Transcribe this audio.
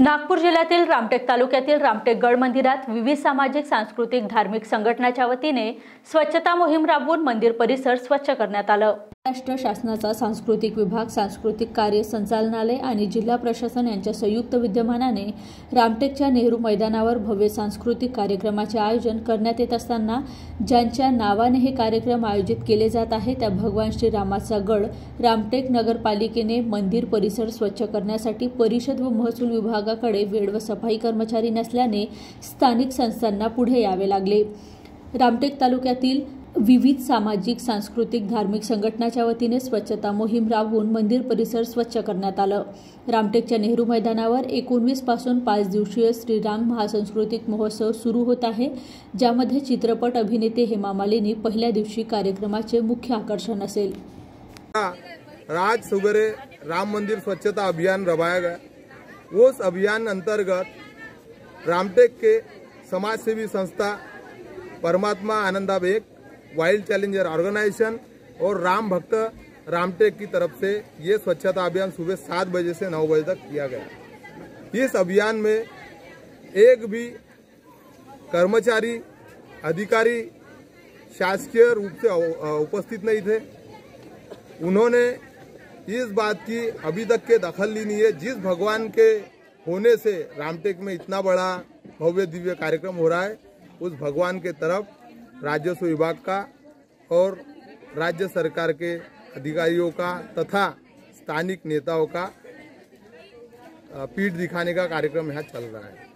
नागपूर जिल्ह्यातील रामटेक तालुक्यातील रामटेक गड मंदिरात विविध सामाजिक सांस्कृतिक धार्मिक संघटनाच्या वतीने स्वच्छता मोहीम राबवून मंदिर परिसर स्वच्छ करण्यात आलं. महाराष्ट्र शासनाचा सांस्कृतिक विभाग सांस्कृतिक कार्य संचालनालय आणि जिल्हा प्रशासन यांच्या संयुक्त विद्यमानाने रामटेकच्या नेहरू मैदानावर भव्य सांस्कृतिक कार्यक्रमाचे आयोजन करण्यात येत असताना ज्यांच्या नावाने हे कार्यक्रम आयोजित केले जात आहे त्या भगवान श्रीरामाचा गड रामटेक नगरपालिकेने मंदिर परिसर स्वच्छ करण्यासाठी परिषद व महसूल विभागाकडे वेळ व सफाई कर्मचारी नसल्याने स्थानिक संस्थांना पुढे यावे लागले. रामटेक तालुक्यातील विविध सामाजिक सांस्कृतिक धार्मिक संघटनाच्या वतीने स्वच्छता मोहीम राबवून मंदिर परिसर स्वच्छ करण्यात आलं. रामटेकच्या नेहरू मैदानावर एकोणवीसपासून पाच दिवसीय श्रीराम महासांस्कृतिक महोत्सव सुरू होत आहे ज्यामध्ये चित्रपट अभिनेते हेमा मालिनी पहिल्या दिवशी कार्यक्रमाचे मुख्य आकर्षण असेल. राज सुगरे राम मंदिर स्वच्छता अभियान रबाया गया. उस अभियान अंतर्गत रामटेक के समाजसेवी संस्था परमात्मा आनंदाबेग वाइल्ड चैलेंजर ऑर्गेनाइजेशन और राम भक्त रामटेक की तरफ़ से ये स्वच्छता अभियान सुबह सात बजे से नौ बजे तक किया गया। इस अभियान में एक भी कर्मचारी, अधिकारी शासकीय रूप से उपस्थित नहीं थे। उन्होंने इस बात की अभी तक के दखल ली नहीं है। जिस भगवान के होने से रामटेक में इतना बड़ा भव्य दिव्य कार्यक्रम हो रहा है, उस भगवान के तरफ़ राजस्व विभाग का और राज्य सरकार के अधिकारियों का तथा स्थानिक नेताओं का पीठ दिखाने का कार्यक्रम यहाँ चल रहा है।